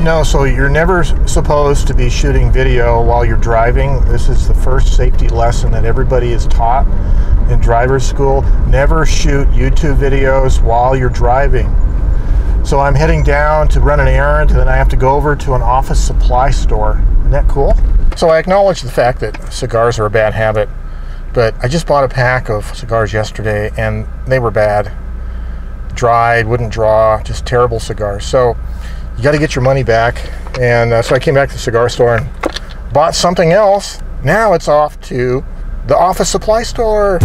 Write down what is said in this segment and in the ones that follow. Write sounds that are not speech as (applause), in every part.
No, so you're never supposed to be shooting video while you're driving. This is the first safety lesson that everybody is taught in driver's school. Never shoot YouTube videos while you're driving. So I'm heading down to run an errand, and then I have to go over to an office supply store. Isn't that cool? So I acknowledge the fact that cigars are a bad habit, but I just bought a pack of cigars yesterday, and they were bad. Dried, wouldn't draw, just terrible cigars. So you got to get your money back. And uh, so I came back to the cigar store and bought something else. Now it's off to the office supply store.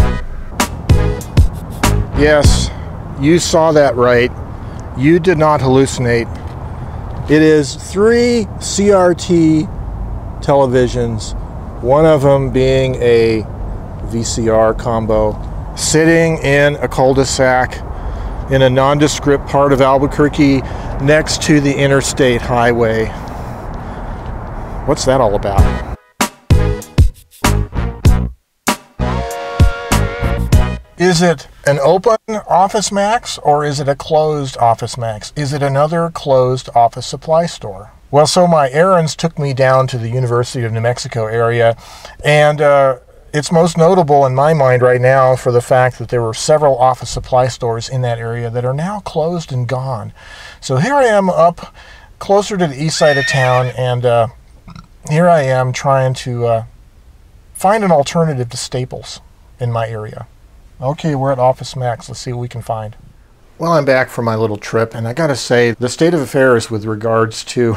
Yes, you saw that right. You did not hallucinate. It is three CRT televisions, one of them being a VCR combo, sitting in a cul-de-sac in a nondescript part of Albuquerque next to the interstate highway. What's that all about? Is it an open Office Max or is it a closed Office Max? Is it another closed office supply store? Well, so my errands took me down to the University of New Mexico area, and uh, it's most notable in my mind right now for the fact that there were several office supply stores in that area that are now closed and gone. So here I am up closer to the east side of town, and uh, here I am trying to uh, find an alternative to Staples in my area. Okay, we're at Office Max. Let's see what we can find. Well, I'm back from my little trip, and I got to say, the state of affairs with regards to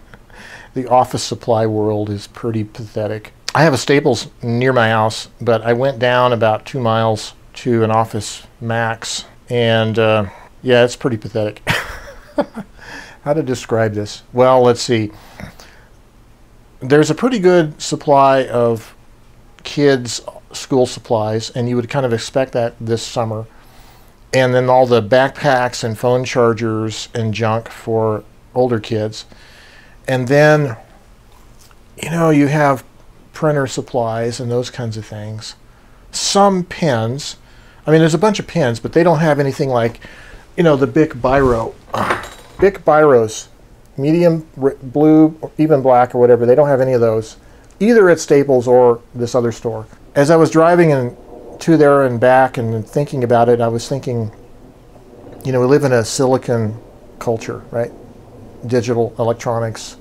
(laughs) the office supply world is pretty pathetic. I have a Staples near my house, but I went down about two miles to an Office Max, and uh, yeah, it's pretty pathetic. (laughs) How to describe this? Well, let's see. There's a pretty good supply of kids' school supplies, and you would kind of expect that this summer. And then all the backpacks and phone chargers and junk for older kids. And then, you know, you have printer supplies and those kinds of things. Some pens. I mean, there's a bunch of pens, but they don't have anything like, you know, the Bic Biro. (sighs) Bic Biros, medium blue, even black or whatever, they don't have any of those, either at Staples or this other store as I was driving and to there and back and thinking about it, I was thinking, you know, we live in a silicon culture, right? Digital electronics,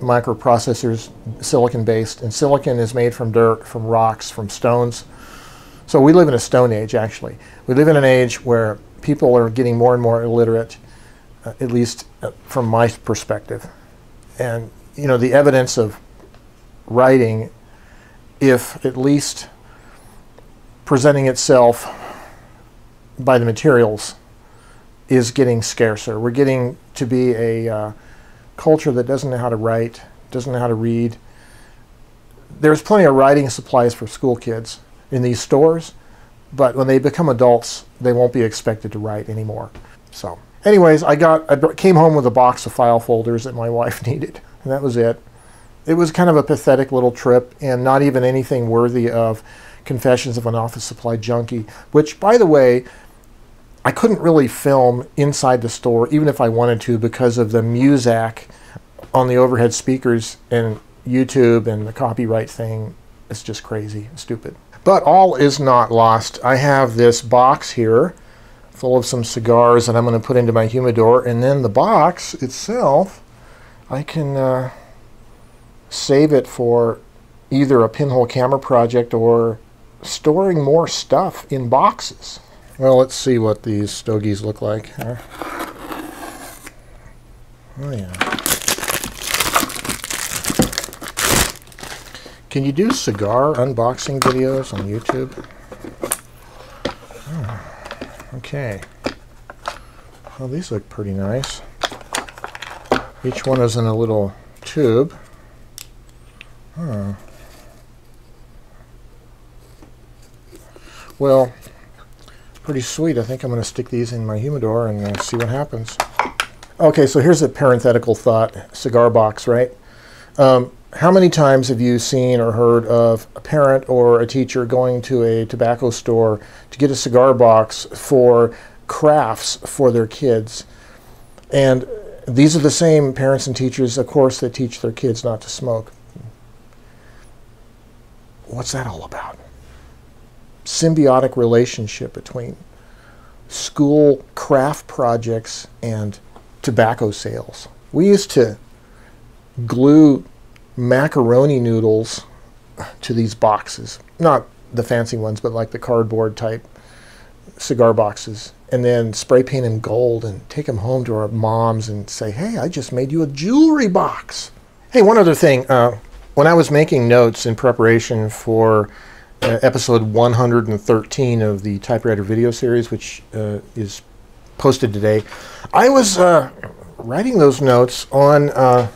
microprocessors, silicon based, and silicon is made from dirt, from rocks, from stones. So we live in a stone age, actually. We live in an age where people are getting more and more illiterate, uh, at least uh, from my perspective. And, you know, the evidence of writing if at least presenting itself by the materials is getting scarcer. We're getting to be a uh, culture that doesn't know how to write, doesn't know how to read. There's plenty of writing supplies for school kids in these stores, but when they become adults, they won't be expected to write anymore. So, anyways, I got I came home with a box of file folders that my (laughs) wife needed, and that was it it was kind of a pathetic little trip and not even anything worthy of Confessions of an Office Supply Junkie, which, by the way, I couldn't really film inside the store, even if I wanted to, because of the Muzak on the overhead speakers and YouTube and the copyright thing. It's just crazy, stupid. But all is not lost. I have this box here full of some cigars that I'm going to put into my humidor, and then the box itself, I can. Uh, save it for either a pinhole camera project or storing more stuff in boxes. Well, let's see what these stogies look like. Huh? Oh, yeah. Can you do cigar unboxing videos on YouTube? Oh, okay. Well, these look pretty nice. Each one is in a little tube. Huh. Well, pretty sweet. I think I'm going to stick these in my humidor and uh, see what happens. Okay, so here's a parenthetical thought. Cigar box, right? Um, how many times have you seen or heard of a parent or a teacher going to a tobacco store to get a cigar box for crafts for their kids? And these are the same parents and teachers, of course, that teach their kids not to smoke. What's that all about? Symbiotic relationship between school craft projects and tobacco sales. We used to glue macaroni noodles to these boxes. Not the fancy ones, but like the cardboard type cigar boxes. And then spray paint them gold and take them home to our moms and say, hey, I just made you a jewelry box. Hey, one other thing. Uh, when I was making notes in preparation for uh, episode 113 of the typewriter video series, which uh, is posted today, I was uh, writing those notes on uh,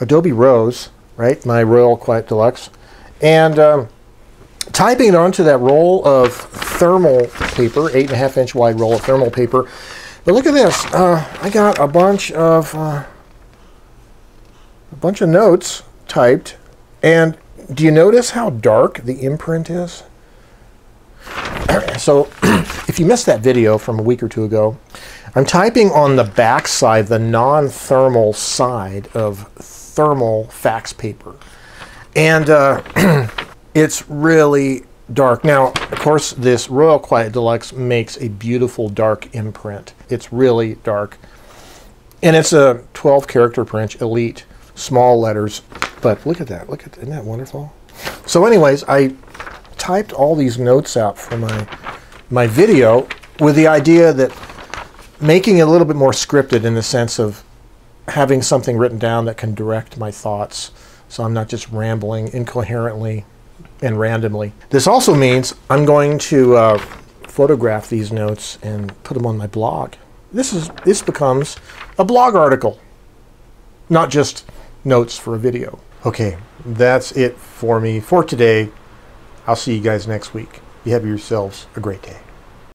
Adobe Rose, right? My Royal Quiet Deluxe, and um, typing it onto that roll of thermal paper, eight and a half inch wide roll of thermal paper. But look at this. Uh, I got a bunch of uh, a bunch of notes typed, and do you notice how dark the imprint is? (clears throat) so (clears throat) if you missed that video from a week or two ago, I'm typing on the back side, the non-thermal side of thermal fax paper. And uh, (clears throat) it's really dark. Now, of course, this Royal Quiet Deluxe makes a beautiful dark imprint. It's really dark. And it's a 12 character print, elite, small letters. But look at that. Look at, isn't that wonderful? So anyways, I typed all these notes out for my, my video with the idea that making it a little bit more scripted in the sense of having something written down that can direct my thoughts so I'm not just rambling incoherently and randomly. This also means I'm going to uh, photograph these notes and put them on my blog. This is this becomes a blog article, not just notes for a video. Okay, that's it for me for today. I'll see you guys next week. You have yourselves a great day.